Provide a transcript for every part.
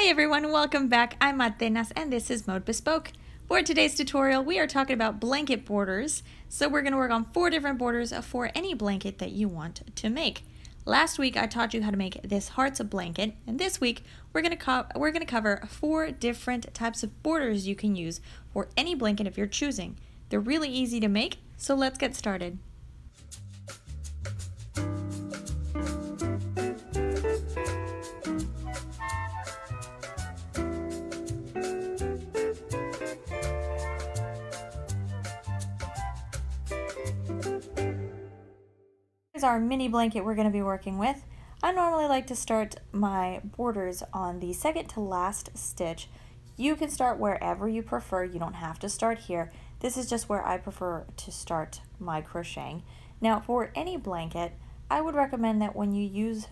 Hi everyone, welcome back. I'm Atenas and this is Mode Bespoke. For today's tutorial, we are talking about blanket borders. So we're going to work on four different borders for any blanket that you want to make. Last week I taught you how to make this hearts blanket, and this week we're going to we're to cover four different types of borders you can use for any blanket if you're choosing. They're really easy to make, so let's get started. Is our mini blanket we're going to be working with. I normally like to start my borders on the second to last stitch. You can start wherever you prefer. You don't have to start here. This is just where I prefer to start my crocheting. Now for any blanket, I would recommend that when you use,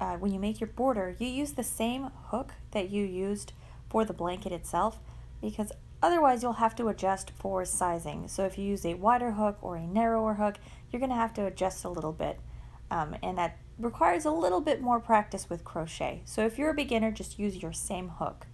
uh, when you make your border, you use the same hook that you used for the blanket itself because Otherwise, you'll have to adjust for sizing. So if you use a wider hook or a narrower hook, you're going to have to adjust a little bit. Um, and that requires a little bit more practice with crochet. So if you're a beginner, just use your same hook.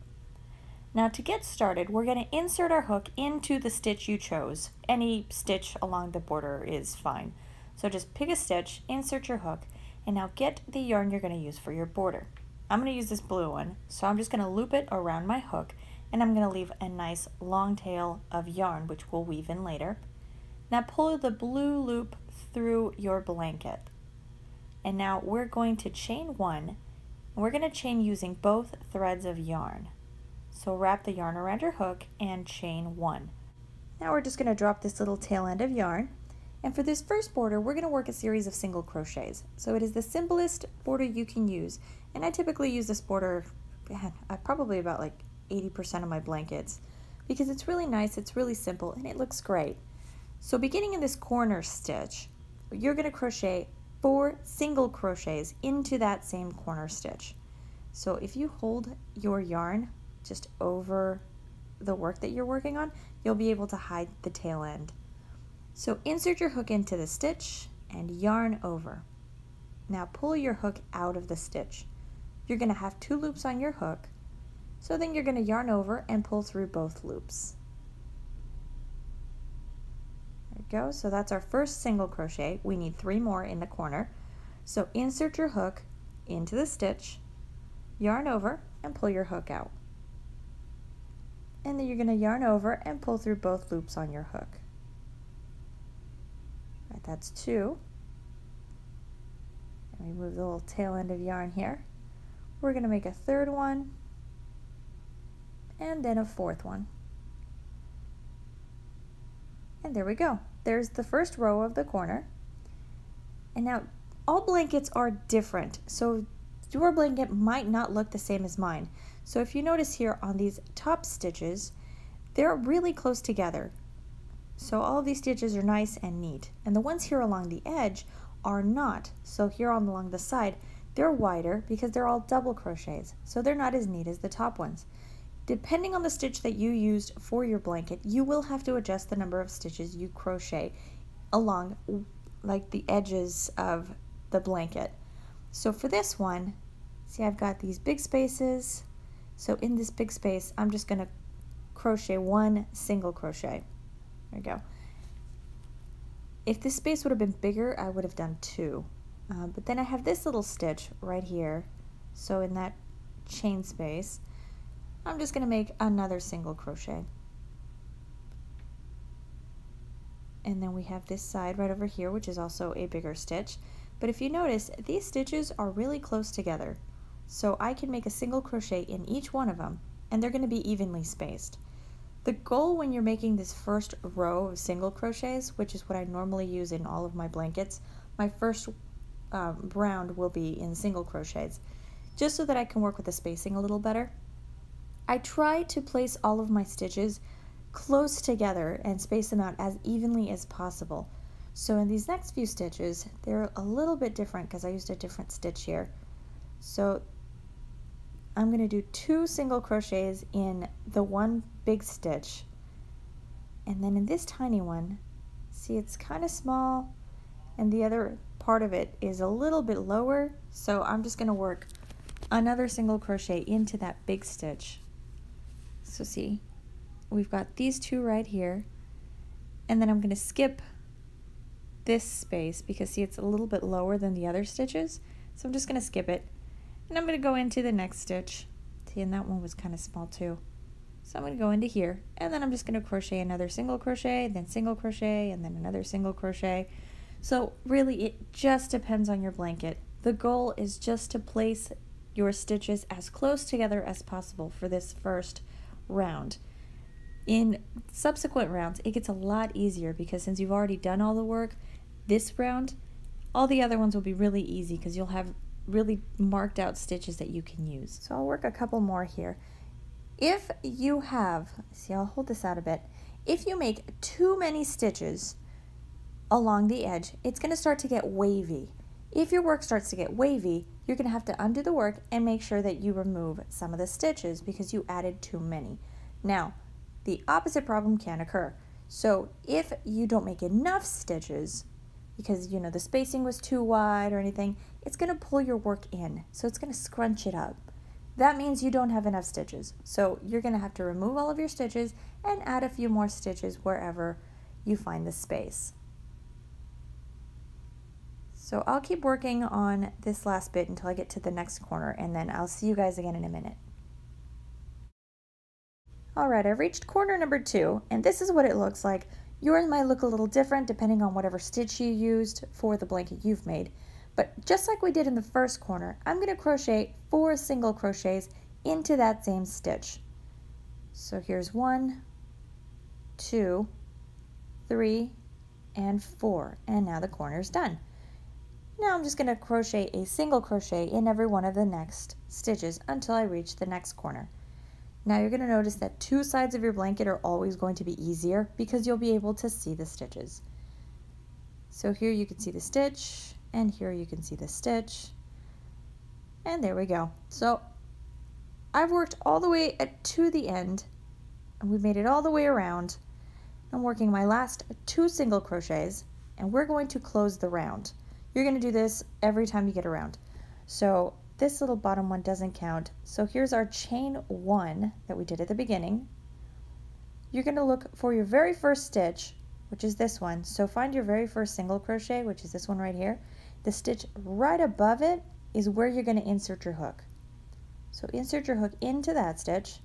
Now to get started, we're going to insert our hook into the stitch you chose. Any stitch along the border is fine. So just pick a stitch, insert your hook, and now get the yarn you're going to use for your border. I'm going to use this blue one, so I'm just going to loop it around my hook and I'm going to leave a nice long tail of yarn which we'll weave in later. Now pull the blue loop through your blanket. And now we're going to chain one, and we're going to chain using both threads of yarn. So wrap the yarn around your hook and chain one. Now we're just going to drop this little tail end of yarn. And for this first border, we're going to work a series of single crochets. So it is the simplest border you can use. And I typically use this border probably about like 80% of my blankets because it's really nice, it's really simple, and it looks great. So beginning in this corner stitch, you're going to crochet four single crochets into that same corner stitch. So if you hold your yarn just over the work that you're working on, you'll be able to hide the tail end. So insert your hook into the stitch and yarn over. Now pull your hook out of the stitch. You're going to have two loops on your hook so then you're going to yarn over and pull through both loops. There we go. So that's our first single crochet. We need three more in the corner. So insert your hook into the stitch, yarn over, and pull your hook out. And then you're going to yarn over and pull through both loops on your hook. Right, that's two. And we move the little tail end of yarn here. We're going to make a third one and then a fourth one. And there we go. There's the first row of the corner. And now all blankets are different. So your blanket might not look the same as mine. So if you notice here on these top stitches, they're really close together. So all of these stitches are nice and neat. And the ones here along the edge are not. So here on along the side, they're wider because they're all double crochets. So they're not as neat as the top ones. Depending on the stitch that you used for your blanket, you will have to adjust the number of stitches you crochet along like the edges of the blanket. So for this one, see I've got these big spaces. So in this big space, I'm just going to crochet one single crochet. There we go. If this space would have been bigger, I would have done two. Uh, but then I have this little stitch right here. So in that chain space, I'm just going to make another single crochet. And then we have this side right over here, which is also a bigger stitch. But if you notice, these stitches are really close together. So I can make a single crochet in each one of them, and they're going to be evenly spaced. The goal when you're making this first row of single crochets, which is what I normally use in all of my blankets, my first um, round will be in single crochets, just so that I can work with the spacing a little better. I try to place all of my stitches close together and space them out as evenly as possible. So in these next few stitches, they're a little bit different because I used a different stitch here. So I'm going to do two single crochets in the one big stitch. And then in this tiny one, see it's kind of small and the other part of it is a little bit lower. So I'm just going to work another single crochet into that big stitch. So see, we've got these two right here, and then I'm going to skip this space because see it's a little bit lower than the other stitches. So I'm just going to skip it, and I'm going to go into the next stitch. See, and that one was kind of small too. So I'm going to go into here, and then I'm just going to crochet another single crochet, then single crochet, and then another single crochet. So really, it just depends on your blanket. The goal is just to place your stitches as close together as possible for this first round. In subsequent rounds, it gets a lot easier because since you've already done all the work, this round, all the other ones will be really easy because you'll have really marked out stitches that you can use. So I'll work a couple more here. If you have, see I'll hold this out a bit, if you make too many stitches along the edge, it's going to start to get wavy. If your work starts to get wavy, you're going to have to undo the work and make sure that you remove some of the stitches because you added too many. Now, the opposite problem can occur. So if you don't make enough stitches, because you know the spacing was too wide or anything, it's going to pull your work in. So it's going to scrunch it up. That means you don't have enough stitches. So you're going to have to remove all of your stitches and add a few more stitches wherever you find the space. So I'll keep working on this last bit until I get to the next corner and then I'll see you guys again in a minute. Alright, I've reached corner number two and this is what it looks like. Yours might look a little different depending on whatever stitch you used for the blanket you've made. But just like we did in the first corner, I'm going to crochet four single crochets into that same stitch. So here's one, two, three, and four. And now the corner is done. Now I'm just going to crochet a single crochet in every one of the next stitches until I reach the next corner. Now you're going to notice that two sides of your blanket are always going to be easier because you'll be able to see the stitches. So here you can see the stitch and here you can see the stitch and there we go. So I've worked all the way to the end and we've made it all the way around. I'm working my last two single crochets and we're going to close the round. You're going to do this every time you get around. So this little bottom one doesn't count. So here's our chain one that we did at the beginning. You're going to look for your very first stitch, which is this one. So find your very first single crochet, which is this one right here. The stitch right above it is where you're going to insert your hook. So insert your hook into that stitch,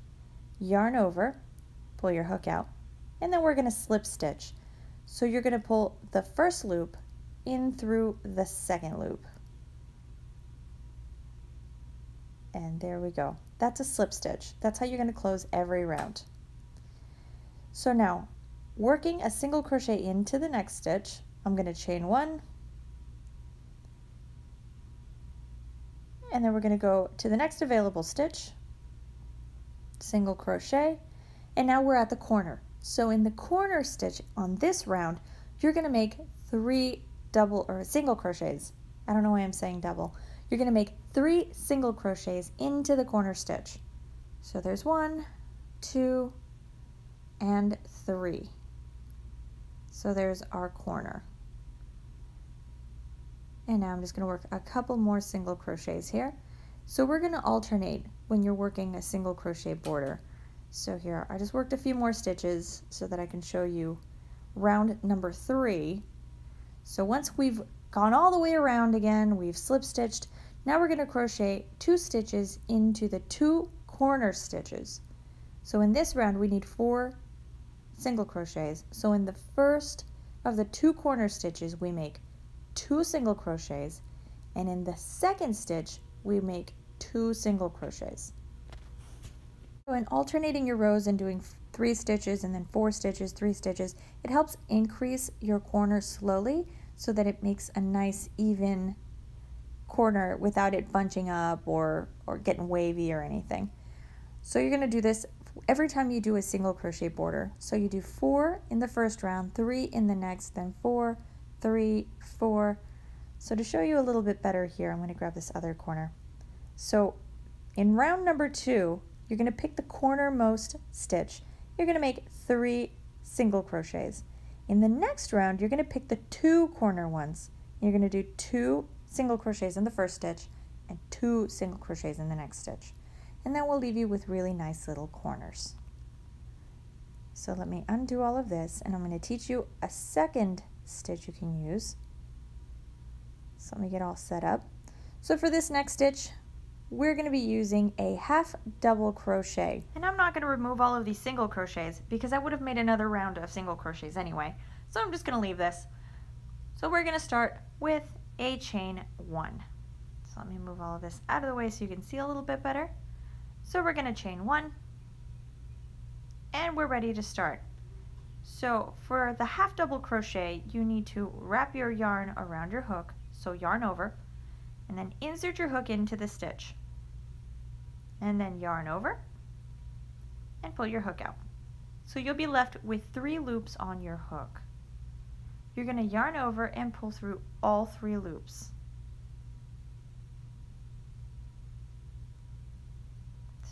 yarn over, pull your hook out, and then we're going to slip stitch. So you're going to pull the first loop in through the second loop. And there we go. That's a slip stitch. That's how you're going to close every round. So now, working a single crochet into the next stitch, I'm going to chain one, and then we're going to go to the next available stitch, single crochet, and now we're at the corner. So in the corner stitch on this round, you're going to make three double or single crochets. I don't know why I'm saying double. You're going to make three single crochets into the corner stitch. So there's one, two, and three. So there's our corner. And now I'm just going to work a couple more single crochets here. So we're going to alternate when you're working a single crochet border. So here, I just worked a few more stitches so that I can show you round number three so once we've gone all the way around again, we've slip stitched, now we're going to crochet two stitches into the two corner stitches. So in this round we need four single crochets. So in the first of the two corner stitches we make two single crochets and in the second stitch we make two single crochets. So in alternating your rows and doing three stitches and then four stitches, three stitches. It helps increase your corner slowly so that it makes a nice even corner without it bunching up or, or getting wavy or anything. So you're going to do this every time you do a single crochet border. So you do four in the first round, three in the next, then four, three, four. So to show you a little bit better here, I'm going to grab this other corner. So in round number two, you're going to pick the cornermost stitch you're going to make three single crochets. In the next round, you're going to pick the two corner ones. You're going to do two single crochets in the first stitch and two single crochets in the next stitch. And then we'll leave you with really nice little corners. So let me undo all of this and I'm going to teach you a second stitch you can use. So let me get all set up. So for this next stitch, we're going to be using a half double crochet. And I'm not going to remove all of these single crochets because I would have made another round of single crochets anyway. So I'm just going to leave this. So we're going to start with a chain one. So let me move all of this out of the way so you can see a little bit better. So we're going to chain one and we're ready to start. So for the half double crochet, you need to wrap your yarn around your hook, so yarn over, and then insert your hook into the stitch and then yarn over and pull your hook out. So you'll be left with three loops on your hook. You're going to yarn over and pull through all three loops.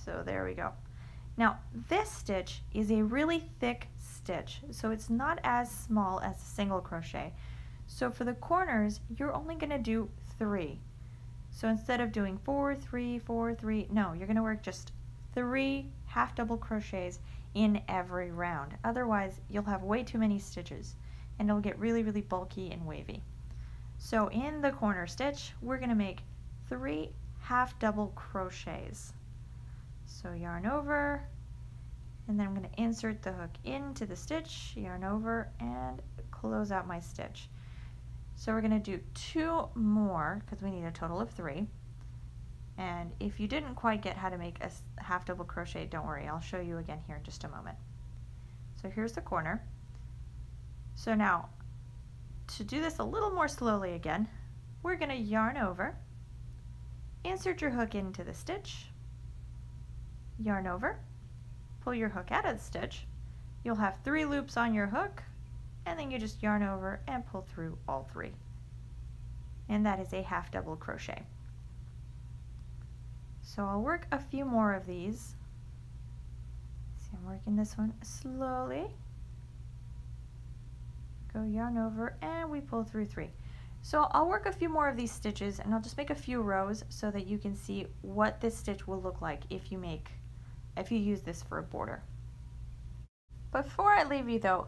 So there we go. Now this stitch is a really thick stitch, so it's not as small as a single crochet. So for the corners, you're only going to do three. So instead of doing four, three, four, three, no, you're going to work just three half double crochets in every round. Otherwise, you'll have way too many stitches and it'll get really, really bulky and wavy. So in the corner stitch, we're going to make three half double crochets. So yarn over, and then I'm going to insert the hook into the stitch, yarn over, and close out my stitch. So we're going to do two more because we need a total of three. And if you didn't quite get how to make a half double crochet, don't worry, I'll show you again here in just a moment. So here's the corner. So now, to do this a little more slowly again, we're going to yarn over, insert your hook into the stitch, yarn over, pull your hook out of the stitch. You'll have three loops on your hook, and then you just yarn over and pull through all three. And that is a half double crochet. So I'll work a few more of these. See, I'm working this one slowly. Go yarn over and we pull through three. So I'll work a few more of these stitches and I'll just make a few rows so that you can see what this stitch will look like if you make, if you use this for a border. Before I leave you though,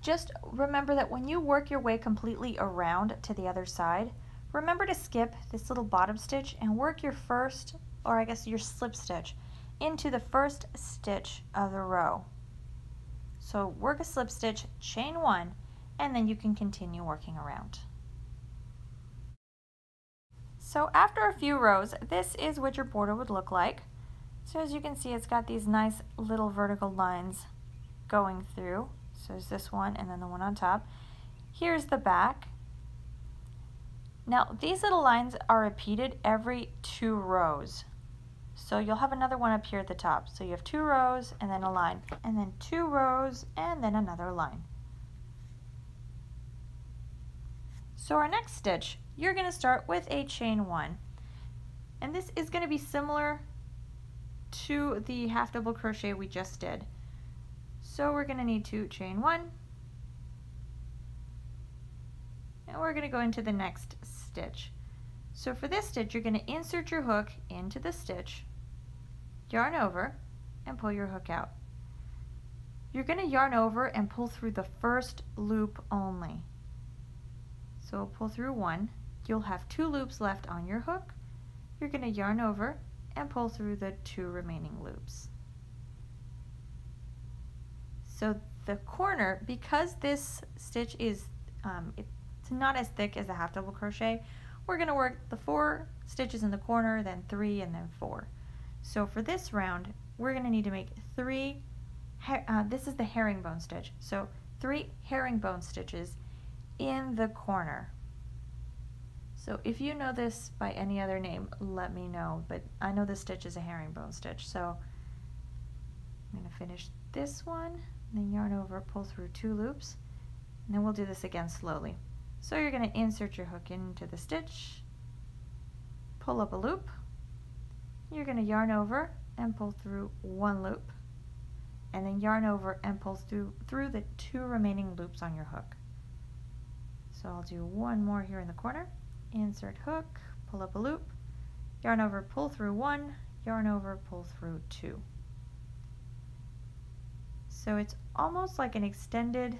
just remember that when you work your way completely around to the other side, remember to skip this little bottom stitch and work your first, or I guess your slip stitch, into the first stitch of the row. So work a slip stitch, chain one, and then you can continue working around. So after a few rows, this is what your border would look like. So as you can see, it's got these nice little vertical lines going through. So there's this one and then the one on top. Here's the back. Now these little lines are repeated every two rows. So you'll have another one up here at the top. So you have two rows and then a line and then two rows and then another line. So our next stitch, you're going to start with a chain one. And this is going to be similar to the half double crochet we just did. So we're going to need to chain one, and we're going to go into the next stitch. So for this stitch, you're going to insert your hook into the stitch, yarn over, and pull your hook out. You're going to yarn over and pull through the first loop only. So pull through one. You'll have two loops left on your hook. You're going to yarn over and pull through the two remaining loops. So the corner, because this stitch is um, it's not as thick as a half double crochet, we're going to work the four stitches in the corner, then three, and then four. So for this round, we're going to need to make three, uh, this is the herringbone stitch, so three herringbone stitches in the corner. So if you know this by any other name, let me know, but I know this stitch is a herringbone stitch, so I'm going to finish this one then yarn over, pull through two loops, and then we'll do this again slowly. So you're going to insert your hook into the stitch, pull up a loop, you're going to yarn over and pull through one loop, and then yarn over and pull through, through the two remaining loops on your hook. So I'll do one more here in the corner, insert hook, pull up a loop, yarn over, pull through one, yarn over, pull through two. So it's almost like an extended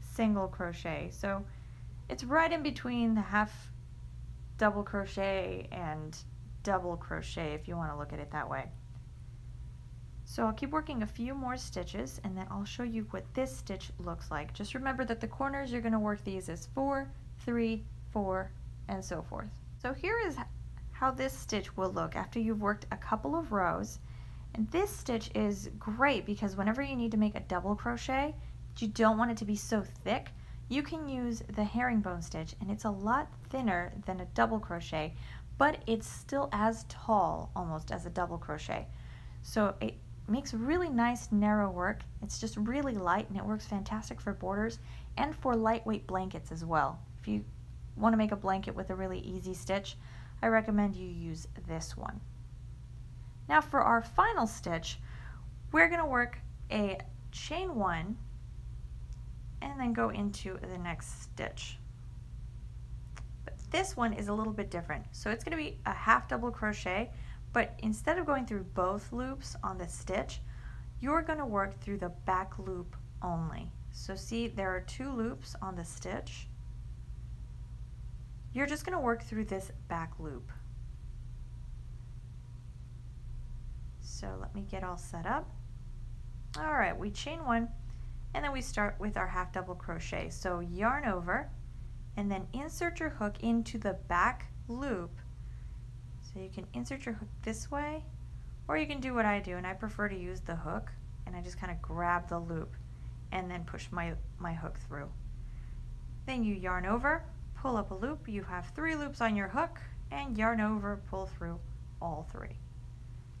single crochet. So it's right in between the half double crochet and double crochet if you want to look at it that way. So I'll keep working a few more stitches and then I'll show you what this stitch looks like. Just remember that the corners you're going to work these as four, three, four, and so forth. So here is how this stitch will look after you've worked a couple of rows. And this stitch is great because whenever you need to make a double crochet, you don't want it to be so thick, you can use the herringbone stitch and it's a lot thinner than a double crochet, but it's still as tall almost as a double crochet. So it makes really nice narrow work. It's just really light and it works fantastic for borders and for lightweight blankets as well. If you want to make a blanket with a really easy stitch, I recommend you use this one. Now for our final stitch, we're going to work a chain one and then go into the next stitch. This one is a little bit different. So it's going to be a half double crochet but instead of going through both loops on the stitch, you're going to work through the back loop only. So see, there are two loops on the stitch. You're just going to work through this back loop. So let me get all set up. All right, we chain one, and then we start with our half double crochet. So yarn over, and then insert your hook into the back loop so you can insert your hook this way, or you can do what I do, and I prefer to use the hook, and I just kind of grab the loop and then push my, my hook through. Then you yarn over, pull up a loop, you have three loops on your hook, and yarn over, pull through all three.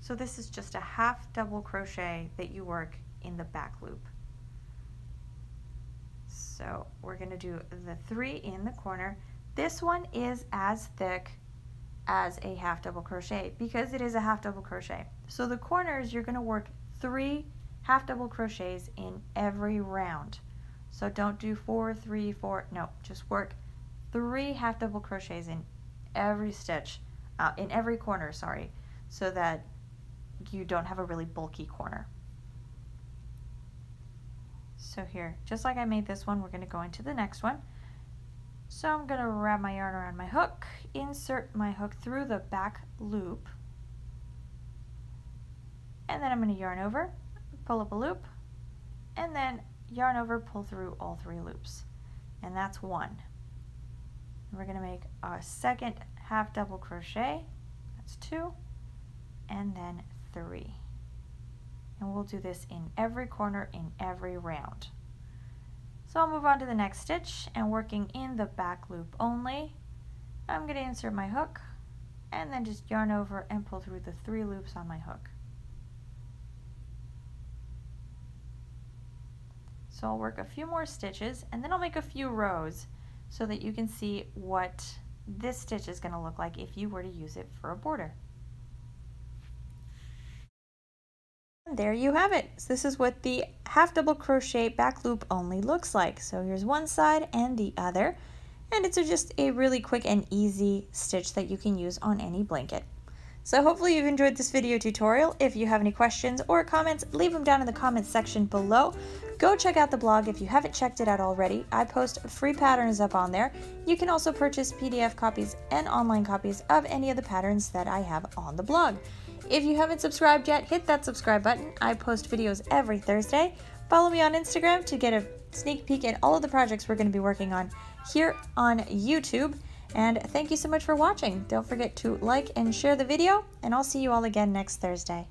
So this is just a half double crochet that you work in the back loop. So we're going to do the three in the corner. This one is as thick as a half double crochet because it is a half double crochet. So the corners, you're going to work three half double crochets in every round. So don't do four, three, four, no, just work three half double crochets in every stitch, uh, in every corner, sorry, so that you don't have a really bulky corner. So here, just like I made this one, we're going to go into the next one. So I'm going to wrap my yarn around my hook, insert my hook through the back loop, and then I'm going to yarn over, pull up a loop, and then yarn over, pull through all three loops. And that's one. We're going to make a second half double crochet, that's two, and then three. And we'll do this in every corner in every round. So I'll move on to the next stitch and working in the back loop only, I'm going to insert my hook and then just yarn over and pull through the three loops on my hook. So I'll work a few more stitches and then I'll make a few rows so that you can see what this stitch is going to look like if you were to use it for a border. There you have it. So this is what the half double crochet back loop only looks like. So here's one side and the other. And it's just a really quick and easy stitch that you can use on any blanket. So hopefully you've enjoyed this video tutorial. If you have any questions or comments, leave them down in the comments section below. Go check out the blog if you haven't checked it out already. I post free patterns up on there. You can also purchase PDF copies and online copies of any of the patterns that I have on the blog. If you haven't subscribed yet, hit that subscribe button. I post videos every Thursday. Follow me on Instagram to get a sneak peek at all of the projects we're going to be working on here on YouTube. And thank you so much for watching. Don't forget to like and share the video, and I'll see you all again next Thursday.